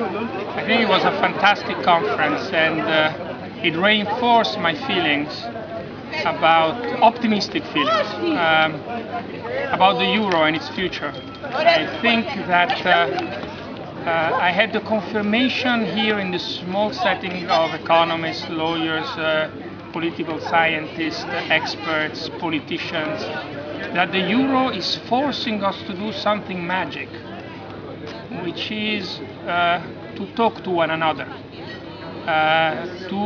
I think it was a fantastic conference and uh, it reinforced my feelings about optimistic feelings um, about the euro and its future. I think that uh, uh, I had the confirmation here in the small setting of economists, lawyers, uh, political scientists, experts, politicians, that the euro is forcing us to do something magic, which is uh, to talk to one another, uh, to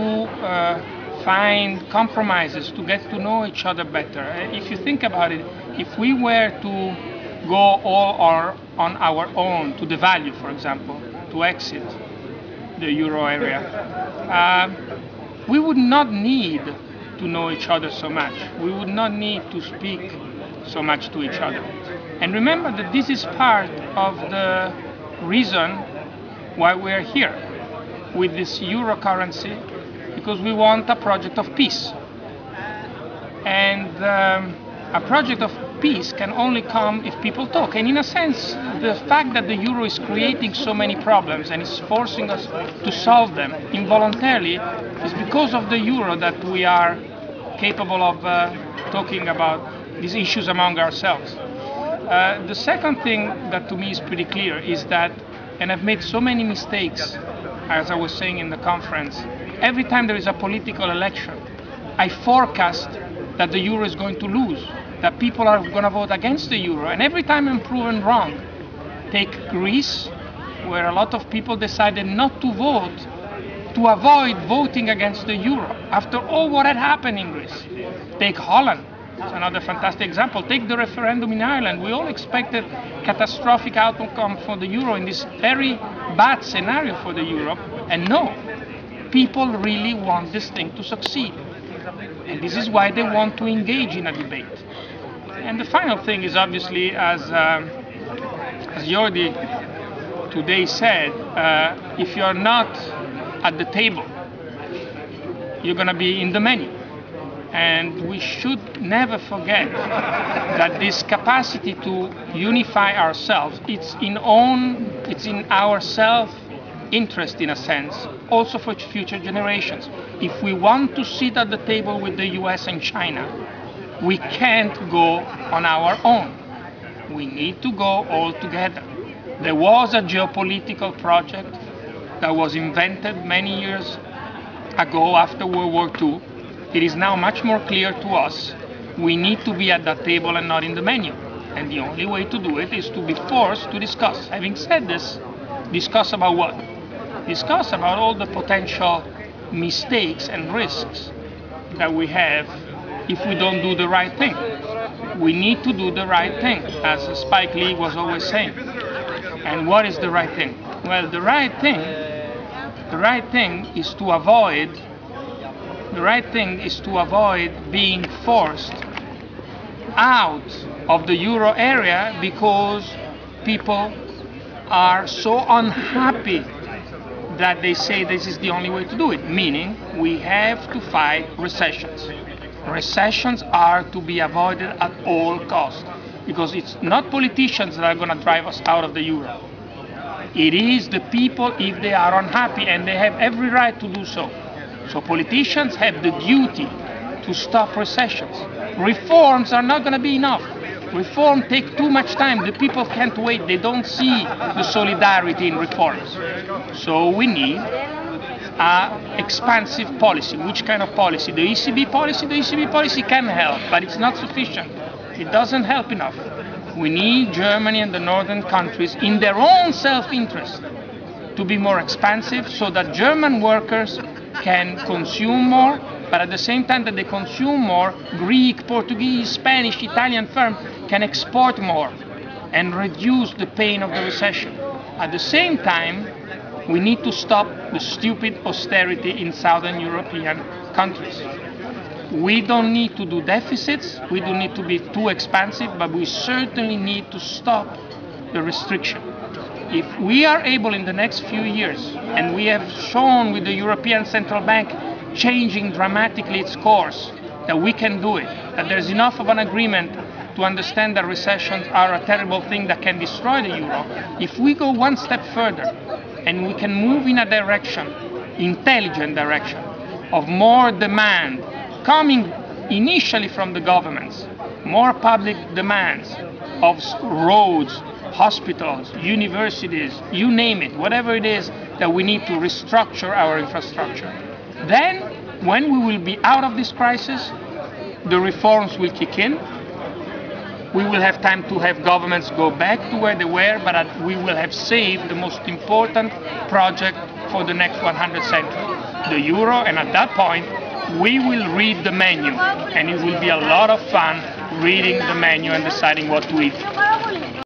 uh, find compromises, to get to know each other better. If you think about it, if we were to go all our, on our own to the value, for example, to exit the euro area, uh, we would not need to know each other so much. We would not need to speak so much to each other. And remember that this is part of the reason why we're here with this euro currency, because we want a project of peace. And um, a project of peace can only come if people talk. And in a sense, the fact that the euro is creating so many problems and is forcing us to solve them involuntarily is because of the euro that we are capable of uh, talking about these issues among ourselves. Uh, the second thing that to me is pretty clear is that, and I've made so many mistakes, as I was saying in the conference, every time there is a political election, I forecast that the euro is going to lose, that people are going to vote against the euro, and every time I'm proven wrong. Take Greece, where a lot of people decided not to vote to avoid voting against the euro after all what had happened in Greece. Take Holland, it's another fantastic example. Take the referendum in Ireland. We all expected catastrophic outcome for the euro in this very bad scenario for the euro, and no, people really want this thing to succeed. And this is why they want to engage in a debate. And the final thing is obviously, as, um, as Jordi today said, uh, if you're not at the table, you're going to be in the menu. And we should never forget that this capacity to unify ourselves, it's in own, it's in our self interest in a sense, also for future generations. If we want to sit at the table with the US and China, we can't go on our own. We need to go all together. There was a geopolitical project that was invented many years ago after World War II. It is now much more clear to us we need to be at that table and not in the menu. And the only way to do it is to be forced to discuss. Having said this, discuss about what? Discuss about all the potential mistakes and risks that we have if we don't do the right thing. We need to do the right thing, as Spike Lee was always saying. And what is the right thing? Well, the right thing, the right thing is to avoid, the right thing is to avoid being forced out of the euro area because people are so unhappy that they say this is the only way to do it, meaning we have to fight recessions. Recessions are to be avoided at all costs because it's not politicians that are going to drive us out of the euro. It is the people if they are unhappy and they have every right to do so. So politicians have the duty to stop recessions. Reforms are not going to be enough. Reform take too much time. The people can't wait. They don't see the solidarity in reforms. So we need a expansive policy. Which kind of policy? The ECB policy? The ECB policy can help, but it's not sufficient. It doesn't help enough. We need Germany and the northern countries in their own self-interest to be more expansive so that German workers can consume more, but at the same time that they consume more, Greek, Portuguese, Spanish, Italian firms can export more and reduce the pain of the recession. At the same time, we need to stop the stupid austerity in southern European countries. We don't need to do deficits, we don't need to be too expansive, but we certainly need to stop the restriction. If we are able in the next few years, and we have shown with the European Central Bank changing dramatically its course, that we can do it, that there's enough of an agreement to understand that recessions are a terrible thing that can destroy the euro. If we go one step further and we can move in a direction, intelligent direction, of more demand coming initially from the governments, more public demands of roads, hospitals, universities, you name it, whatever it is that we need to restructure our infrastructure. Then, when we will be out of this crisis, the reforms will kick in. We will have time to have governments go back to where they were, but we will have saved the most important project for the next 100 centuries, the euro, and at that point, we will read the menu, and it will be a lot of fun reading the menu and deciding what to eat.